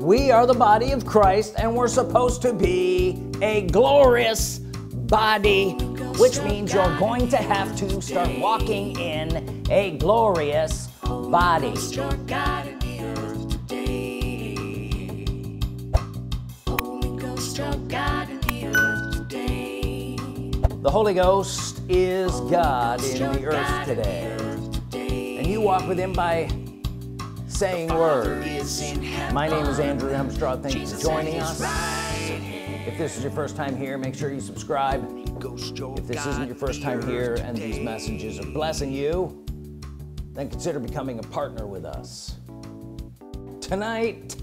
we are the body of Christ and we're supposed to be a glorious body which means you're going to have to start walking in a glorious body. The Holy Ghost is God in the earth today. And you walk with him by saying words. my name is Andrew Hemstrought thank you for joining us. if this is your first time here make sure you subscribe. If this isn't your first time here and these messages are blessing you then consider becoming a partner with us. Tonight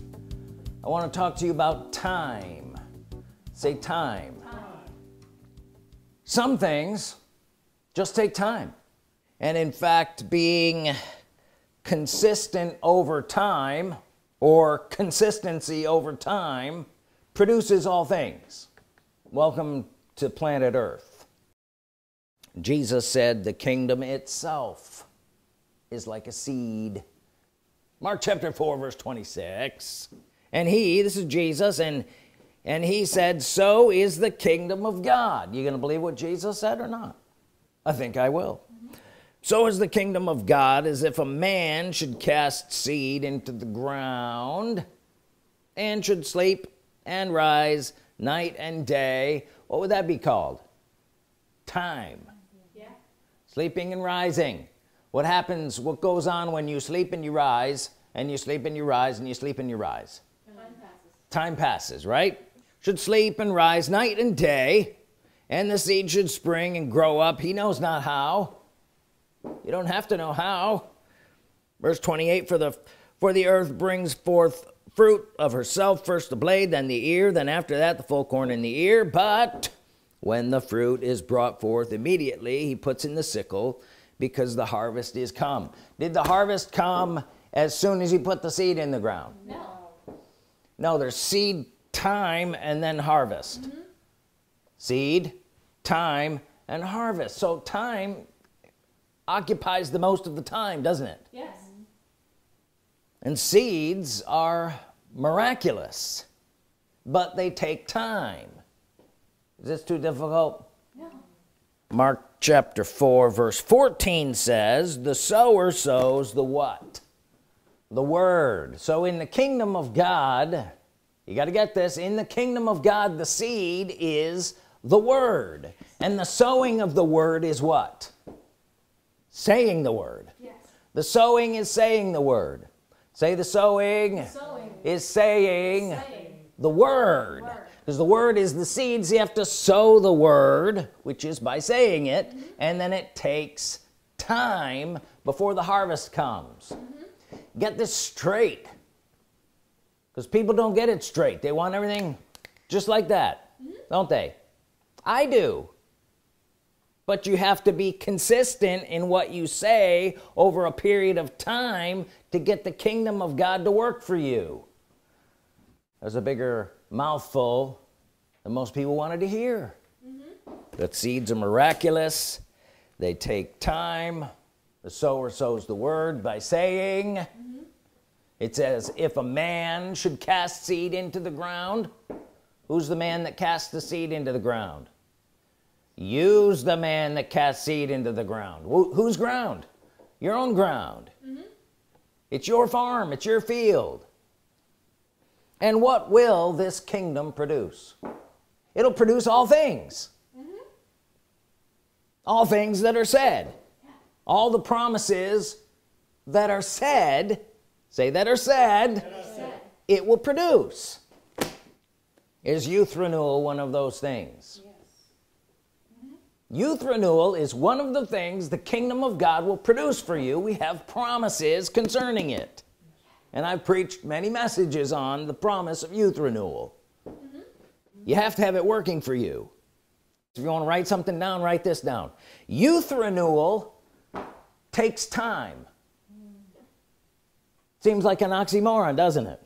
I want to talk to you about time. Say time. Some things just take time. And in fact being consistent over time or consistency over time produces all things. Welcome to planet earth. Jesus said the kingdom itself is like a seed. Mark chapter 4 verse 26 and he this is Jesus and and he said so is the kingdom of God. You gonna believe what Jesus said or not? I think I will so is the kingdom of God as if a man should cast seed into the ground and should sleep and rise night and day. What would that be called? Time. Yeah. sleeping and rising. What happens what goes on when you sleep and you rise and you sleep and you rise and you sleep and you rise? Time passes, time passes right? Should sleep and rise night and day and the seed should spring and grow up. He knows not how you don't have to know how. Verse 28 for the for the earth brings forth fruit of herself first the blade then the ear then after that the full corn in the ear. But when the fruit is brought forth immediately he puts in the sickle because the harvest is come. Did the harvest come as soon as he put the seed in the ground? No. No there's seed time and then harvest. Mm -hmm. seed time and harvest. So time occupies the most of the time doesn't it? Yes. And seeds are miraculous but they take time. Is this too difficult? No. Mark chapter 4 verse 14 says the sower sows the what? The word. So in the kingdom of God you got to get this in the kingdom of God the seed is the word. And the sowing of the word is what saying the word yes. the sowing is saying the word say the sowing, sowing. is saying, saying. the word because the word is the seeds you have to sow the word which is by saying it mm -hmm. and then it takes time before the harvest comes mm -hmm. get this straight because people don't get it straight they want everything just like that mm -hmm. don't they I do but you have to be consistent in what you say over a period of time to get the kingdom of God to work for you. There's a bigger mouthful than most people wanted to hear. Mm -hmm. that seeds are miraculous. They take time. The sower sows the word by saying mm -hmm. it says if a man should cast seed into the ground who's the man that casts the seed into the ground use the man that casts seed into the ground. Wh whose ground? Your own ground. Mm -hmm. it's your farm. It's your field. And what will this kingdom produce? It'll produce all things. Mm -hmm. all things that are said. All the promises that are said say that are said, that are said. it will produce. Is youth renewal one of those things youth renewal is one of the things the kingdom of God will produce for you. We have promises concerning it. And I've preached many messages on the promise of youth renewal. Mm -hmm. you have to have it working for you. If you want to write something down write this down. Youth renewal takes time. Seems like an oxymoron doesn't it?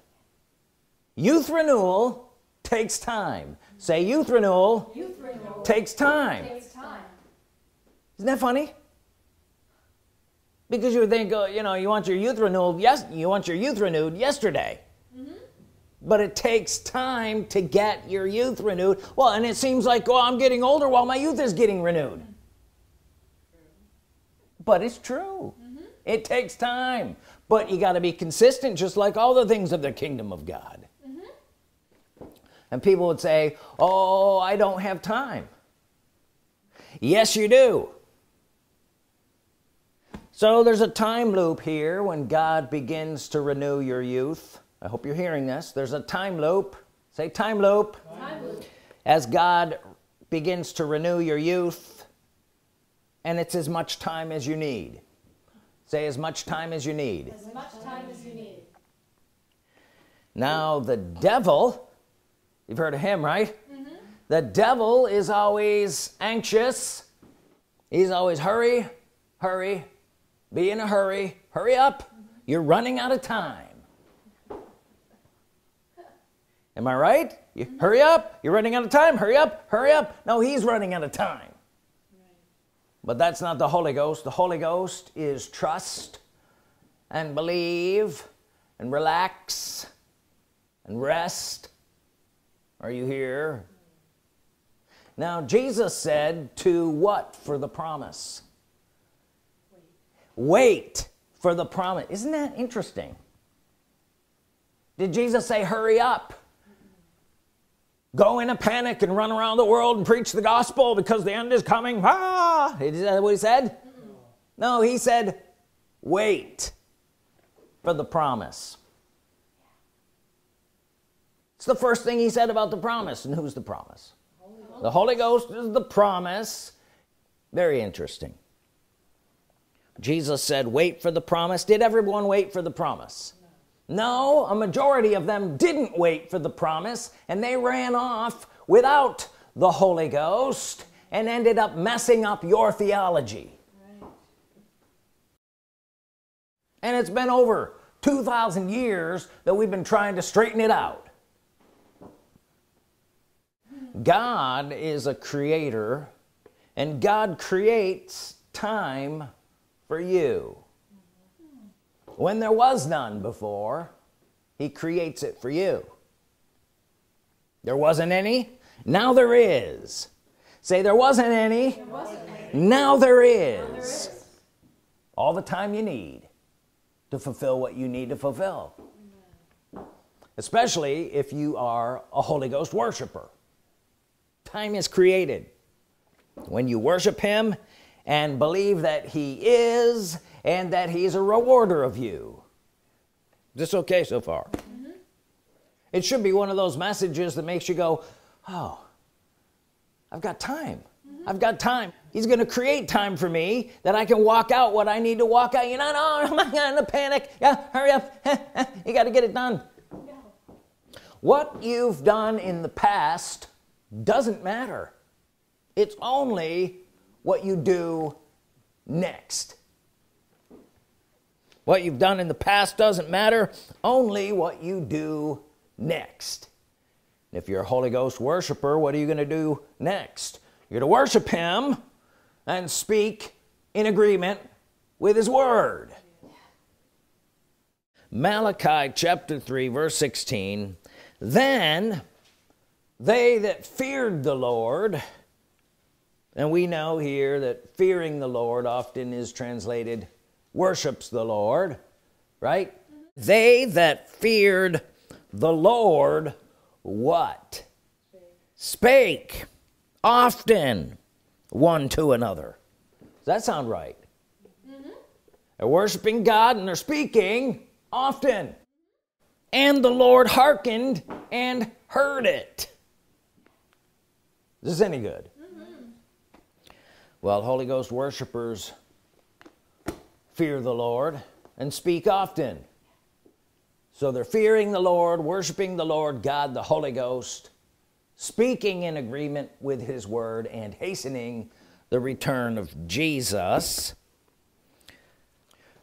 Youth renewal takes time. Say youth renewal, youth renewal takes time. takes isn't that funny? Because you would think uh, you know you want your youth renewed, yes you want your youth renewed yesterday. Mm -hmm. but it takes time to get your youth renewed. Well and it seems like well I'm getting older while my youth is getting renewed. But it's true. Mm -hmm. it takes time. But you got to be consistent just like all the things of the kingdom of God. Mm -hmm. and people would say oh I don't have time. Yes you do so there's a time loop here when God begins to renew your youth. I hope you're hearing this. There's a time loop. Say time loop, time loop. as God begins to renew your youth and it's as much time as you need. Say as much time as you need. As much time as you need. Now the devil you've heard of him right? Mm -hmm. the devil is always anxious. He's always hurry hurry be in a hurry. Hurry up. You're running out of time. Am I right? You, hurry up. You're running out of time. Hurry up. Hurry up. No he's running out of time. But that's not the Holy Ghost. The Holy Ghost is trust and believe and relax and rest. Are you here? Now Jesus said to what for the promise wait, for the promise. Isn't that interesting? Did Jesus say hurry up. Go in a panic and run around the world and preach the gospel because the end is coming. Ah is that what he said? No he said wait for the promise. It's the first thing he said about the promise. And who's the promise? Holy the Holy Ghost is the promise. Very interesting Jesus said wait for the promise. Did everyone wait for the promise? No a majority of them didn't wait for the promise and they ran off without the Holy Ghost and ended up messing up your theology. Right. and it's been over 2,000 years that we've been trying to straighten it out. God is a creator and God creates time for you. When there was none before he creates it for you. There wasn't any? Now there is. Say there wasn't any, there wasn't any. Now, now there is. All the time you need to fulfill what you need to fulfill. Especially if you are a Holy Ghost worshiper. Time is created. When you worship him and believe that he is and that he's a rewarder of you. Is this okay so far? Mm -hmm. it should be one of those messages that makes you go oh I've got time. Mm -hmm. I've got time. He's gonna create time for me that I can walk out what I need to walk out. You know no I'm not in a panic. Yeah hurry up. You got to get it done. What you've done in the past doesn't matter. It's only what you do next. What you've done in the past doesn't matter only what you do next. If you're a Holy Ghost worshiper what are you gonna do next? You're to worship him and speak in agreement with his word. Malachi chapter 3 verse 16 then they that feared the Lord and we know here that fearing the Lord often is translated worships the Lord right mm -hmm. they that feared the Lord what spake often one to another does that sound right mm -hmm. they're worshiping God and they're speaking often and the Lord hearkened and heard it is this any good. Well Holy Ghost worshipers fear the Lord and speak often. So they're fearing the Lord worshiping the Lord God the Holy Ghost speaking in agreement with his word and hastening the return of Jesus.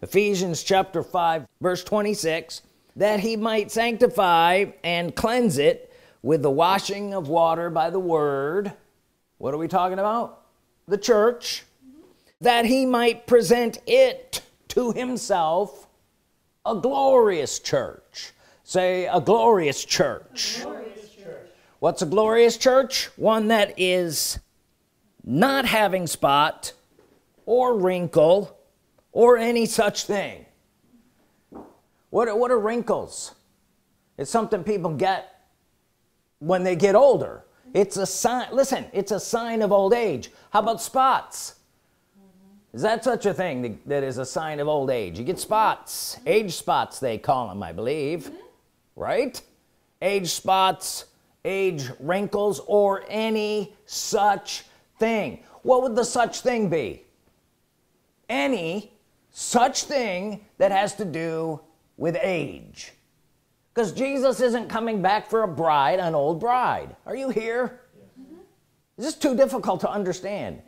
Ephesians chapter 5 verse 26 that he might sanctify and cleanse it with the washing of water by the word. What are we talking about the church that he might present it to himself a glorious church. Say a glorious church. A glorious church. what's a glorious church? One that is not having spot or wrinkle or any such thing. What are, what are wrinkles? It's something people get when they get older it's a sign listen it's a sign of old age. How about spots? Is that such a thing that- that is a sign of old age? You get spots. Age spots they call them I believe. Mm-hmm. Right? Age spots age wrinkles or any such thing. What would the such thing be? Any such thing that has to do with age because Jesus isn't coming back for a bride an old bride. Are you here? Is this too difficult to understand?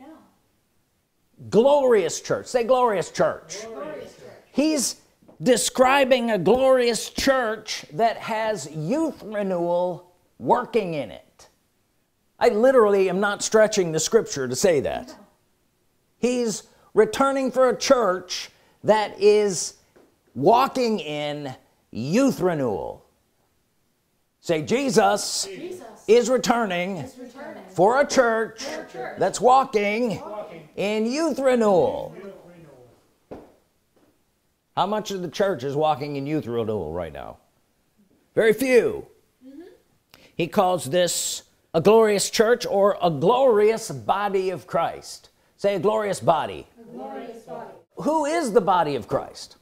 Glorious church. Say glorious church. Glorious church. he's describing a glorious church that has youth renewal working in it. I literally am not stretching the scripture to say that. He's returning for a church that is walking in youth renewal say Jesus Jesus is returning is returning. for a church For a church. that's walking Walking. in youth renewal Youth renewal. how much of the church is walking in youth renewal right now very few mm-hmm. he calls this a glorious church or a glorious body of Christ say a glorious body A glorious body. who is the body of Christ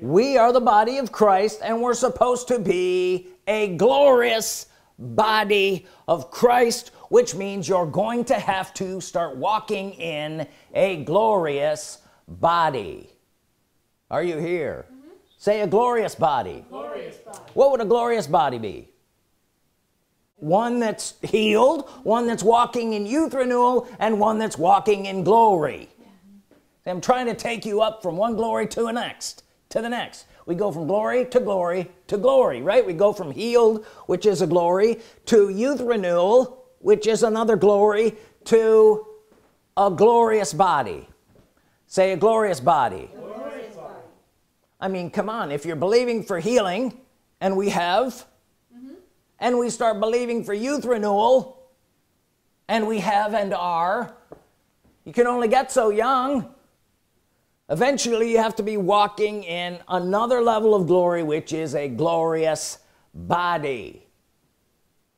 we are the body of Christ and we're supposed to be a glorious body of Christ which means you're going to have to start walking in a glorious body. Are you here? Mm-hmm. Say a glorious body. Glorious body. what would a glorious body be? One that's healed one that's walking in youth renewal and one that's walking in glory. I'm trying to take you up from one glory to the next to the next we go from glory to glory to glory right? We go from healed which is a glory to youth renewal which is another glory to a glorious body. Say a glorious body. Glorious body. I mean come on if you're believing for healing and we have mm-hmm. and we start believing for youth renewal and we have and are you can only get so young eventually you have to be walking in another level of glory which is a glorious body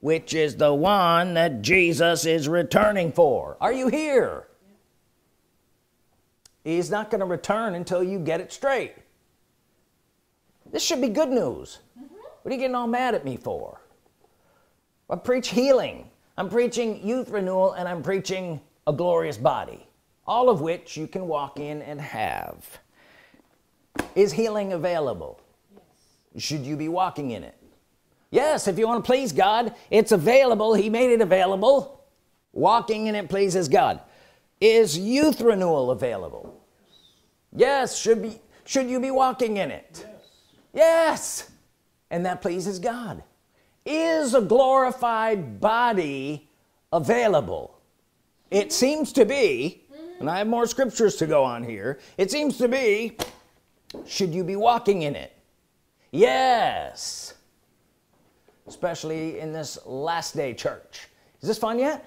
which is the one that Jesus is returning for. Are you here? He's not going to return until you get it straight. This should be good news. Mm-hmm. What are you getting all mad at me for? I preach healing. I'm preaching youth renewal and I'm preaching a glorious body all of which you can walk in and have. Is healing available? Yes. should you be walking in it? Yes if you want to please God it's available. He made it available. Walking in it pleases God. Is youth renewal available? Yes should be should you be walking in it? Yes. yes. And that pleases God. Is a glorified body available? It mm-hmm. seems to be and I have more scriptures to go on here. It seems to be should you be walking in it? Yes. Especially in this last day church. Is this fun yet?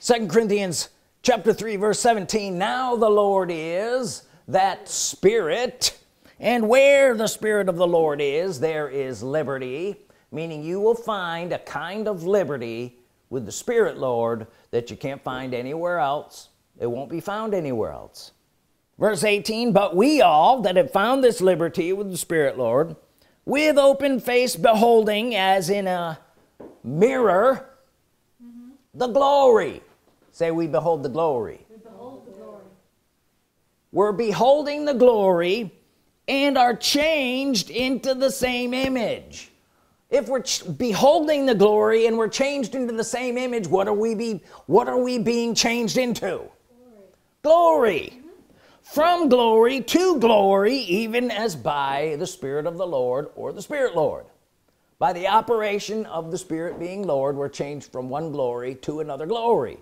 Second Corinthians chapter 3 verse 17 now the Lord is that spirit and where the spirit of the Lord is there is liberty. Meaning you will find a kind of liberty with the Spirit Lord that you can't find anywhere else it won't be found anywhere else. Verse 18 but we all that have found this liberty with the Spirit Lord with open face beholding as in a mirror mm-hmm. the glory. Say we behold the glory. We behold the glory. we're beholding the glory and are changed into the same image. If we're beholding the glory and we're changed into the same image what are we be what are we being changed into glory. From glory to glory even as by the Spirit of the Lord or the Spirit Lord. By the operation of the Spirit being Lord we're changed from one glory to another glory.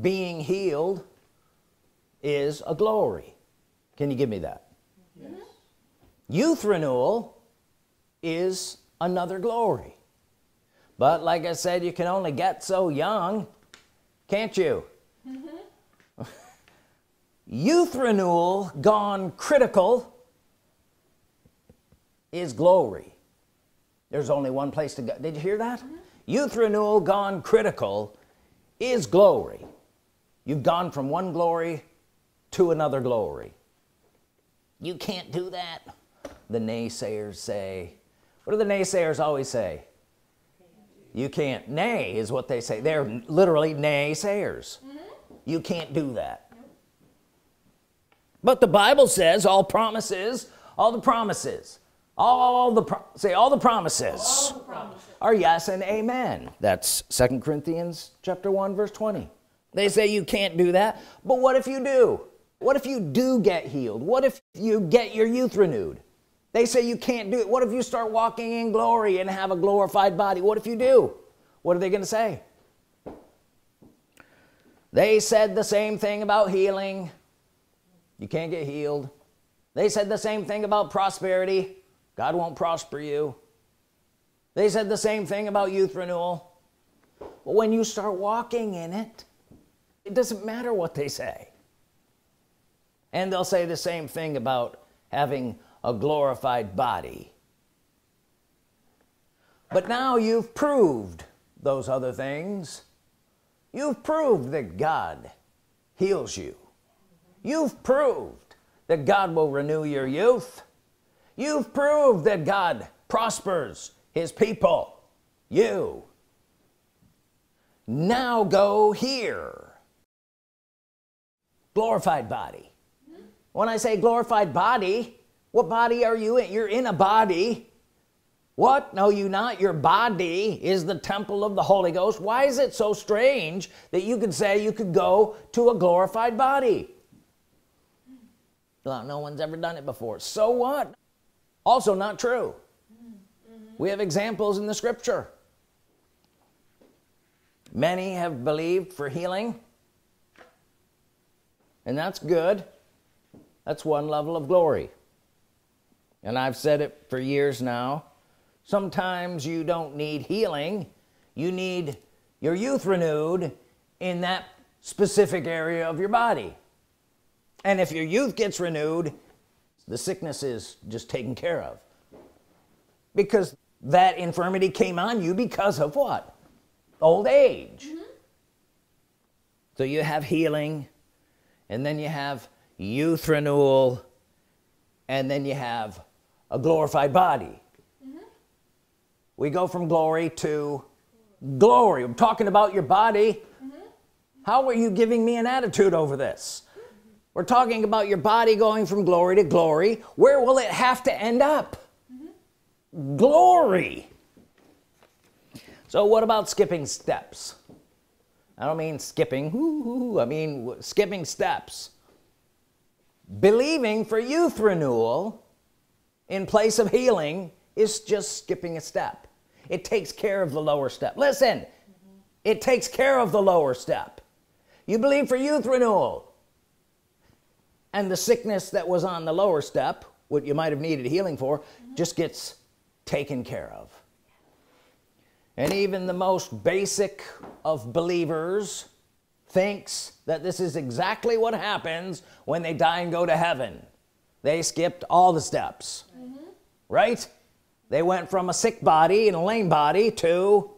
Being healed is a glory. Can you give me that? Yes. youth renewal is another glory. But like I said you can only get so young can't you youth renewal gone critical is glory. There's only one place to go. Did you hear that? Mm-hmm. Youth renewal gone critical is glory. You've gone from one glory to another glory. You can't do that. The naysayers say. What do the naysayers always say? You can't nay is what they say. They're literally naysayers mm-hmm. You can't do that. But the Bible says all promises all the promises all the pro say all the promises. All the promises. are yes and amen. That's second Corinthians chapter 1 verse 20 they say you can't do that but what if you do? What if you do get healed? What if you get your youth renewed? They say you can't do it. What if you start walking in glory and have a glorified body? What if you do? What are they gonna say they said the same thing about healing. You can't get healed. They said the same thing about prosperity. God won't prosper you. They said the same thing about youth renewal. But when you start walking in it it doesn't matter what they say. And they'll say the same thing about having a glorified body. But now you've proved those other things you've proved that God heals you. You've proved that God will renew your youth. You've proved that God prospers his people you. Now go here. Glorified body. Hmm? When I say glorified body what body are you in? You're in a body what? No you not. Your body is the temple of the Holy Ghost. Why is it so strange that you could say you could go to a glorified body? Well, no one's ever done it before. So what? Also not true. We have examples in the scripture. Many have believed for healing and that's good. That's one level of glory. And I've said it for years now sometimes you don't need healing. You need your youth renewed in that specific area of your body. And if your youth gets renewed the sickness is just taken care of. Because that infirmity came on you because of what? Old age. Mm-hmm. So you have healing and then you have youth renewal and then you have a glorified body we go from glory to glory. I'm talking about your body. How are you giving me an attitude over this? We're talking about your body going from glory to glory. Where will it have to end up? Glory. So what about skipping steps? I don't mean skipping I mean skipping steps. Believing for youth renewal in place of healing is just skipping a step it takes care of the lower step. Listen it takes care of the lower step. You believe for youth renewal. And the sickness that was on the lower step what you might have needed healing for just gets taken care of. And even the most basic of believers thinks that this is exactly what happens when they die and go to heaven. They skipped all the steps. Mm-hmm. Right they went from a sick body and a lame body to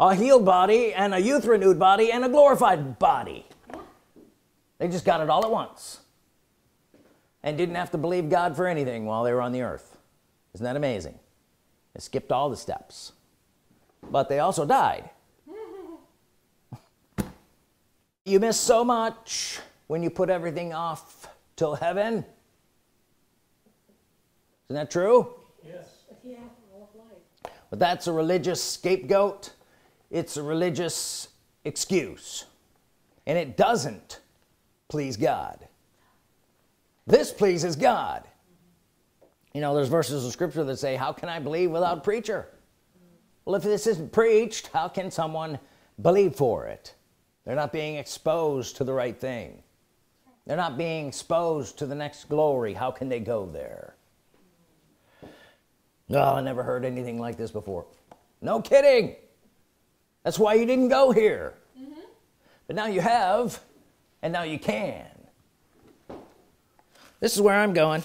a healed body and a youth renewed body and a glorified body. They just got it all at once and didn't have to believe God for anything while they were on the earth. Isn't that amazing? They skipped all the steps. But they also died. You miss so much when you put everything off till heaven. Isn't that true? Yes. But that's a religious scapegoat. It's a religious excuse. And it doesn't please God. This pleases God. You know there's verses of scripture that say how can I believe without preacher? Well if this isn't preached how can someone believe for it? They're not being exposed to the right thing. They're not being exposed to the next glory. How can they go there no I never heard anything like this before. No kidding. That's why you didn't go here. Mm-hmm. But now you have and now you can. This is where I'm going.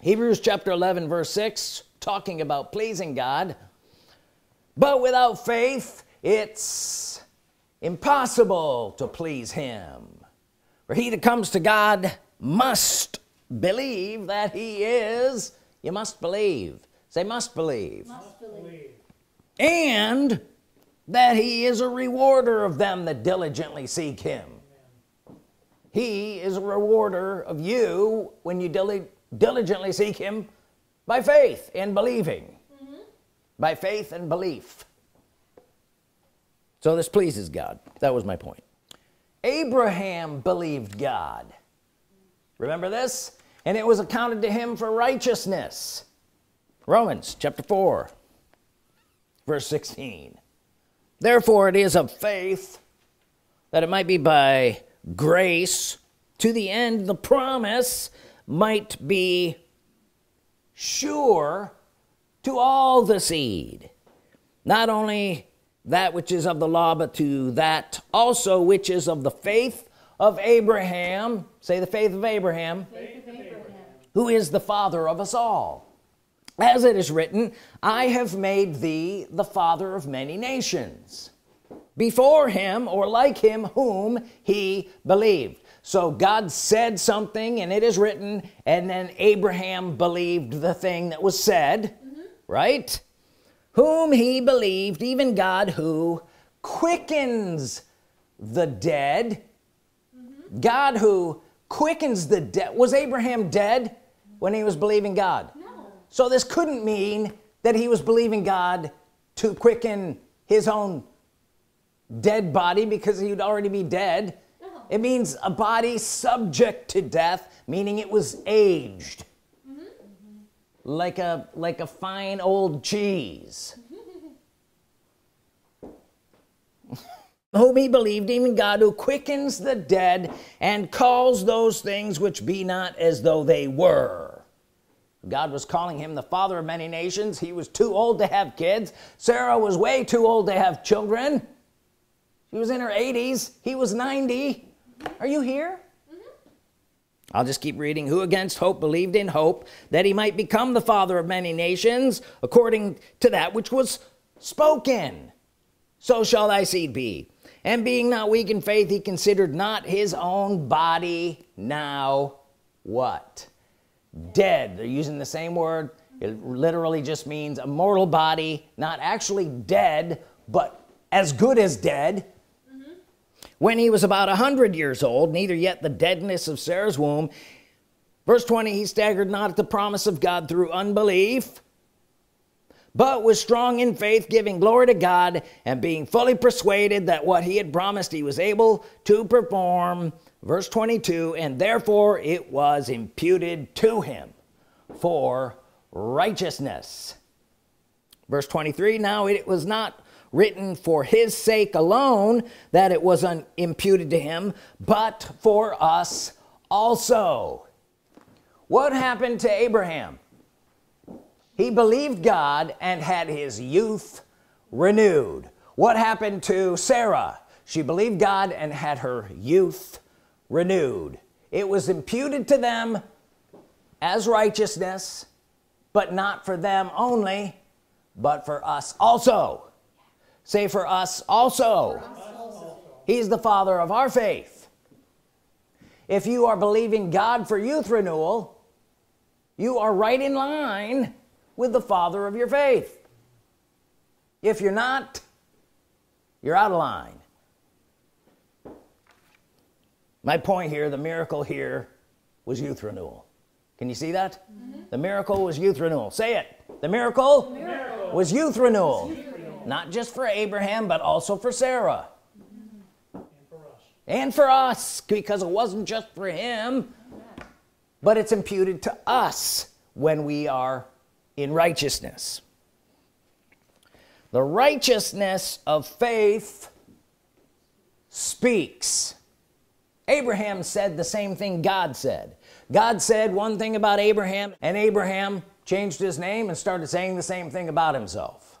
Hebrews chapter 11 verse 6 talking about pleasing God. But without faith it's impossible to please him. For he that comes to God must believe that he is you must believe say must believe. Must believe. and that he is a rewarder of them that diligently seek him. He is a rewarder of you when you dili diligently seek him by faith and believing. Mm-hmm. By faith and belief. So this pleases God. That was my point. Abraham believed God. Remember this? And it was accounted to him for righteousness Romans chapter 4 verse 16 therefore it is of faith that it might be by grace to the end the promise might be sure to all the seed. Not only that which is of the law but to that also which is of the faith of Abraham. Say the faith of Abraham. Faith of Abraham. who is the father of us all as it is written I have made thee the father of many nations before him or like him whom he believed. So God said something and it is written and then Abraham believed the thing that was said right? Whom he believed even God who quickens the dead. God who quickens the dead. Was Abraham dead when he was believing God. So this couldn't mean that he was believing God to quicken his own dead body because he'd already be dead. No. it means a body subject to death meaning it was aged. Mm-hmm. Like a like a fine old cheese. Whom he believed even God who quickens the dead and calls those things which be not as though they were God was calling him the father of many nations. He was too old to have kids. Sarah was way too old to have children. She was in her 80s he was 90 are you here? Mm-hmm. I'll just keep reading. Who against hope believed in hope that he might become the father of many nations according to that which was spoken. So shall thy seed be. And being not weak in faith he considered not his own body. Now what dead. They're using the same word. It literally just means a mortal body not actually dead but as good as dead. Mm-hmm. When he was about a hundred years old neither yet the deadness of Sarah's womb verse 20 he staggered not at the promise of God through unbelief but was strong in faith giving glory to God and being fully persuaded that what he had promised he was able to perform verse 22 and therefore it was imputed to him for righteousness. Verse 23 now it was not written for his sake alone that it was imputed to him but for us also. What happened to Abraham? He believed God and had his youth renewed. What happened to Sarah? She believed God and had her youth renewed. It was imputed to them as righteousness but not for them only but for us also. Say for us also. He's the father of our faith. If you are believing God for youth renewal you are right in line with the father of your faith. If you're not you're out of line my point here the miracle here was youth renewal. Can you see that? The miracle was youth renewal. Say it. The miracle, was youth renewal. not just for Abraham but also for Sarah. Mm-hmm. And for us because it wasn't just for him but it's imputed to us when we are in righteousness. The righteousness of faith speaks Abraham said the same thing God said. God said one thing about Abraham and Abraham changed his name and started saying the same thing about himself.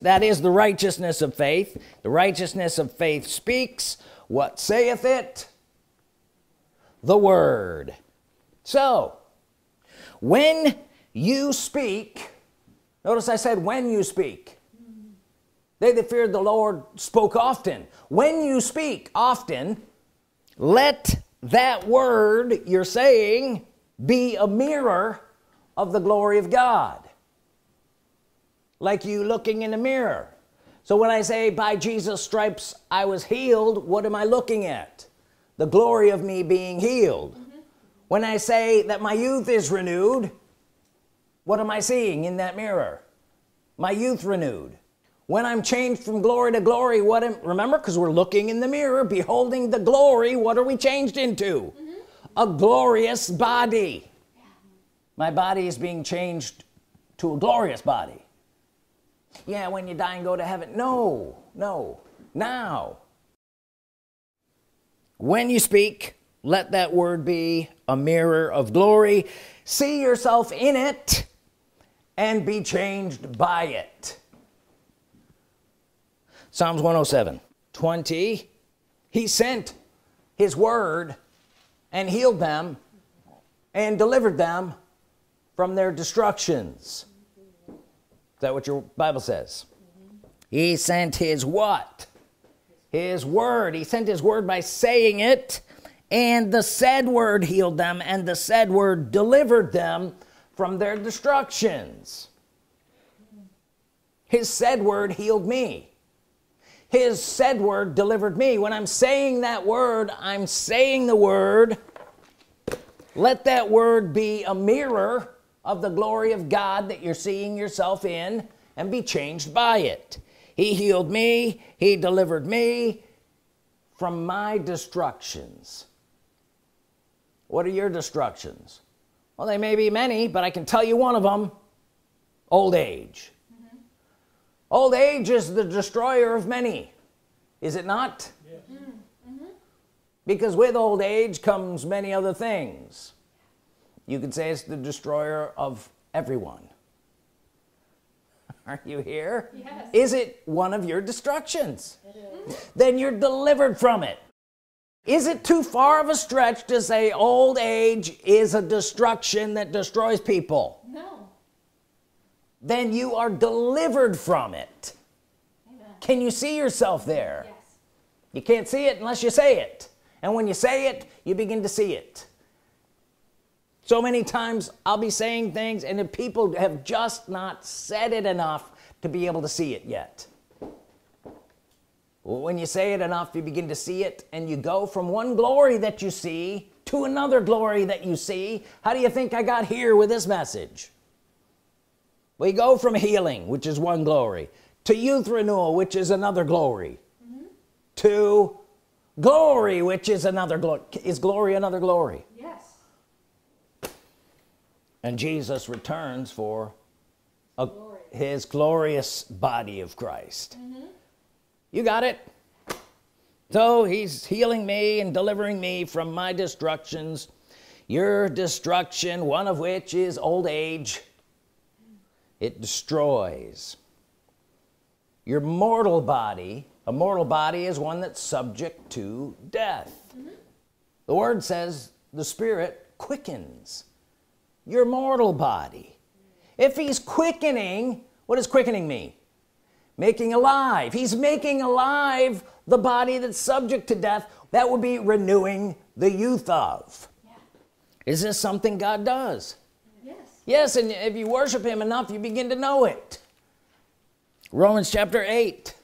That is the righteousness of faith. The righteousness of faith speaks what saith it? The word. So when you speak notice I said when you speak. They that feared the Lord spoke often. When you speak often let that word you're saying be a mirror of the glory of God. Like you looking in a mirror. So when I say by Jesus stripes I was healed what am I looking at? The glory of me being healed. Mm -hmm. when I say that my youth is renewed what am I seeing in that mirror? My youth renewed when I'm changed from glory to glory what am remember? Because we're looking in the mirror beholding the glory what are we changed into? Mm -hmm. a glorious body. Yeah. my body is being changed to a glorious body. Yeah when you die and go to heaven. No no now. When you speak let that word be a mirror of glory. See yourself in it and be changed by it Psalms 107 20 he sent his word and healed them and delivered them from their destructions. Is that what your Bible says? He sent his what? His word. He sent his word by saying it and the said word healed them and the said word delivered them from their destructions. His said word healed me his said word delivered me. When I'm saying that word I'm saying the word. Let that word be a mirror of the glory of God that you're seeing yourself in and be changed by it. He healed me. He delivered me from my destructions. What are your destructions? Well they may be many but I can tell you one of them old age old age is the destroyer of many is it not? Yes. mm -hmm. because with old age comes many other things. You could say it's the destroyer of everyone. Are you here? Yes. is it one of your destructions? Then you're delivered from it. Is it too far of a stretch to say old age is a destruction that destroys people then you are delivered from it. Amen. can you see yourself there? Yes. you can't see it unless you say it. And when you say it you begin to see it. So many times I'll be saying things and the people have just not said it enough to be able to see it yet. Well, when you say it enough you begin to see it and you go from one glory that you see to another glory that you see. How do you think I got here with this message we go from healing which is one glory to youth renewal which is another glory mm -hmm. to glory which is another glory is glory another glory yes and Jesus returns for a, glory. his glorious body of Christ mm -hmm. you got it so he's healing me and delivering me from my destructions your destruction one of which is old age it destroys. Your mortal body a mortal body is one that's subject to death. Mm -hmm. the word says the spirit quickens your mortal body. If he's quickening what does quickening mean? Making alive. He's making alive the body that's subject to death that would be renewing the youth of. Yeah. is this something God does yes and if you worship him enough you begin to know it. Romans chapter 8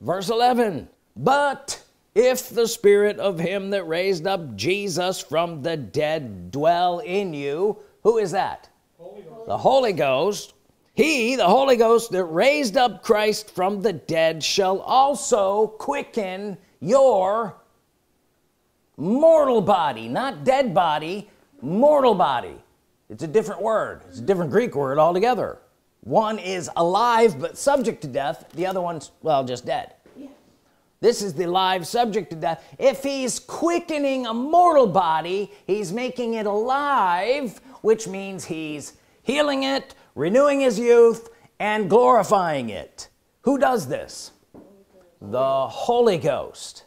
verse 11 but if the spirit of him that raised up Jesus from the dead dwell in you who is that? Holy the Holy Ghost. He the Holy Ghost that raised up Christ from the dead shall also quicken your mortal body not dead body mortal body it's a different word. It's a different Greek word altogether. One is alive but subject to death the other one's well just dead. Yeah. this is the live subject to death. If he's quickening a mortal body he's making it alive which means he's healing it renewing his youth and glorifying it. Who does this? The Holy Ghost.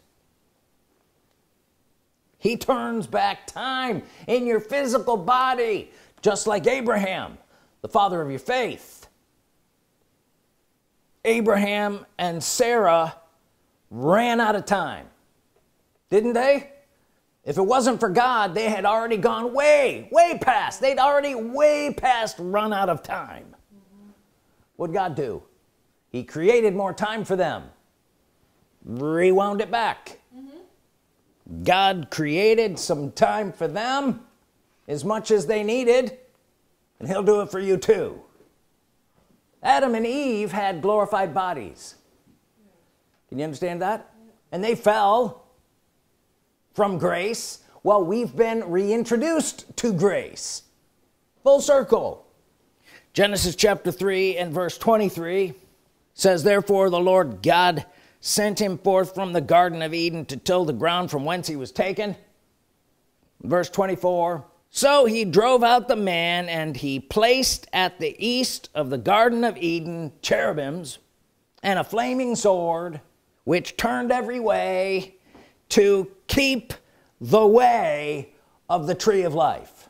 He turns back time in your physical body just like Abraham the father of your faith. Abraham and Sarah ran out of time didn't they? If it wasn't for God they had already gone way way past. They'd already way past run out of time. Mm -hmm. what God do? He created more time for them. Rewound it back. Mm -hmm. God created some time for them as much as they needed and he'll do it for you too. Adam and Eve had glorified bodies. Can you understand that? And they fell from grace. Well we've been reintroduced to grace. Full circle. Genesis chapter 3 and verse 23 says therefore the Lord God sent him forth from the Garden of Eden to till the ground from whence he was taken. Verse 24 so he drove out the man and he placed at the east of the Garden of Eden cherubims and a flaming sword which turned every way to keep the way of the tree of life.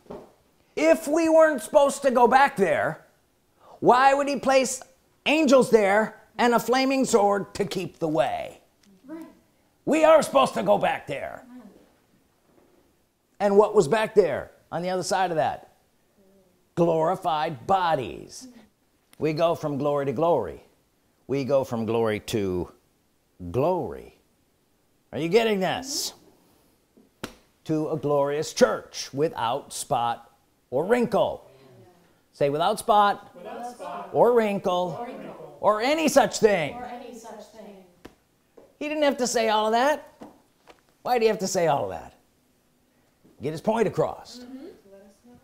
If we weren't supposed to go back there why would he place angels there and a flaming sword to keep the way? We are supposed to go back there. And what was back there on the other side of that glorified bodies. We go from glory to glory. We go from glory to glory. Are you getting this? To a glorious church without spot or wrinkle. Say without spot, without spot or, wrinkle, or, wrinkle, or any such thing. Or any such thing. He didn't have to say all of that. Why do you have to say all of that get his point across. Mm -hmm.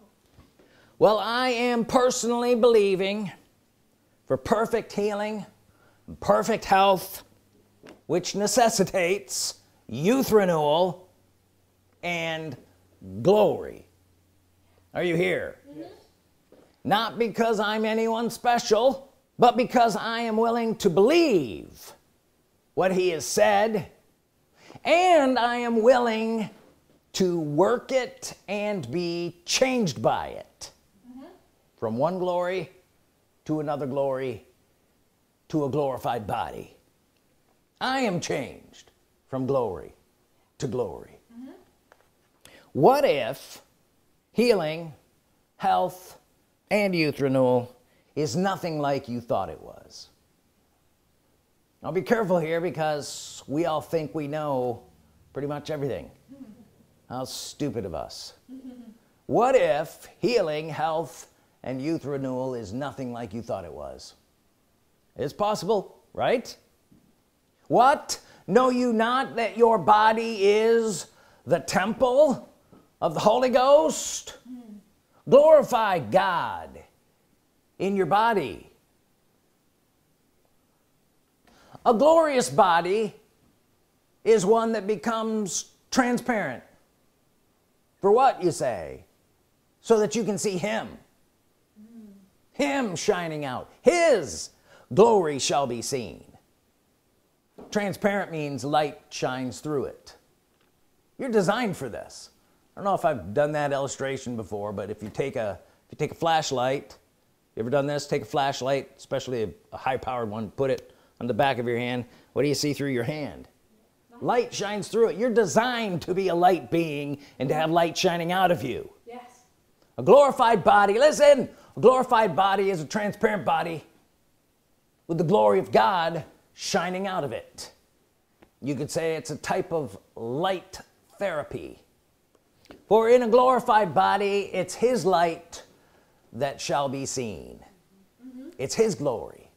well I am personally believing for perfect healing perfect health which necessitates youth renewal and glory. Are you here? Mm -hmm. not because I'm anyone special but because I am willing to believe what he has said and I am willing to work it and be changed by it mm -hmm. from one glory to another glory to a glorified body I am changed from glory to glory mm -hmm. what if healing health and youth renewal is nothing like you thought it was I'll be careful here because we all think we know pretty much everything how stupid of us. What if healing health and youth renewal is nothing like you thought it was? It's possible right? What? Know you not that your body is the temple of the Holy Ghost? Glorify God in your body. A glorious body is one that becomes transparent for what you say? So that you can see him. Him shining out. His glory shall be seen. Transparent means light shines through it. You're designed for this. I don't know if I've done that illustration before but if you take a if you take a flashlight you ever done this? Take a flashlight especially a, a high-powered one put it on the back of your hand. What do you see through your hand light shines through it. You're designed to be a light being and to have light shining out of you. Yes. A glorified body. Listen a glorified body is a transparent body with the glory of God shining out of it. You could say it's a type of light therapy. For in a glorified body it's his light that shall be seen. Mm -hmm. it's his glory.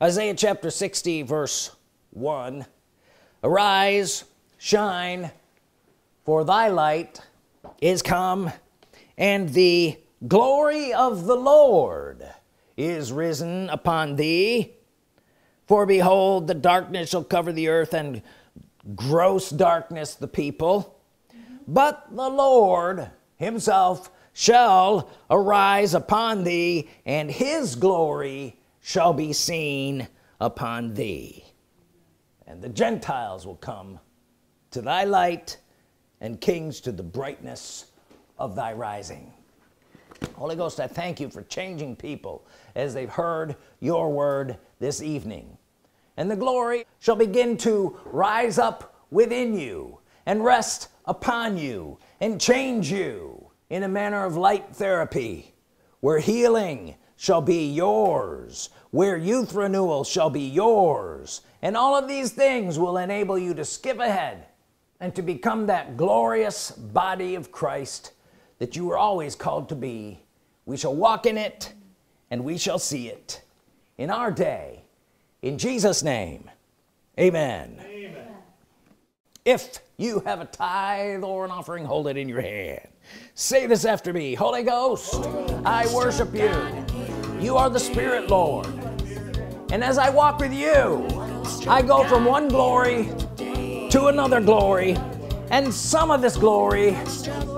Isaiah chapter 60 verse 1 arise shine for thy light is come and the glory of the Lord is risen upon thee. For behold the darkness shall cover the earth and gross darkness the people. But the Lord himself shall arise upon thee and his glory shall be seen upon thee and the Gentiles will come to thy light and kings to the brightness of thy rising. Holy Ghost I thank you for changing people as they've heard your word this evening. And the glory shall begin to rise up within you and rest upon you and change you in a manner of light therapy where healing shall be yours. Where youth renewal shall be yours. And all of these things will enable you to skip ahead and to become that glorious body of Christ that you were always called to be. We shall walk in it and we shall see it in our day. In Jesus name amen, amen. if you have a tithe or an offering hold it in your hand. Say this after me Holy Ghost I worship you you are the Spirit Lord. And as I walk with you I go from one glory to another glory. And some of this glory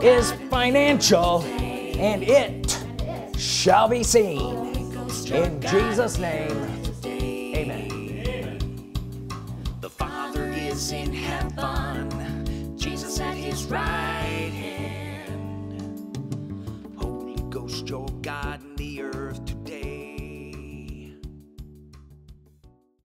is financial and it shall be seen. In Jesus name amen. The father is in heaven. Jesus at his right hand. Holy Ghost your God